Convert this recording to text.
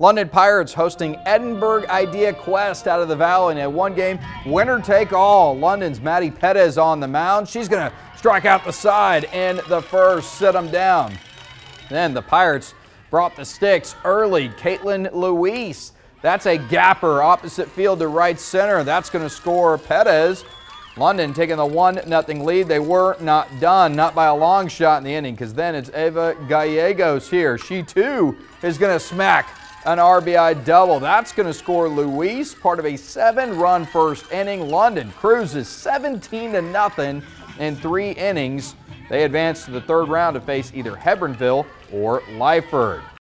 London Pirates hosting Edinburg IDEA Quest out of the Valley in a one game winner take all. London's Maddie Pettis on the mound. She's going to strike out the side in the first, sit them down. Then the Pirates brought the sticks early. Caitlin Luis, that's a gapper opposite field to right center. That's going to score Pettis. London taking the 1 0 lead. They were not done, not by a long shot in the inning, because then it's Eva Gallegos here. She too is going to smack an RBI double. That's going to score Luis, part of a seven-run first inning. London cruises 17 to nothing in three innings. They advance to the third round to face either Hebbronville or Lyford.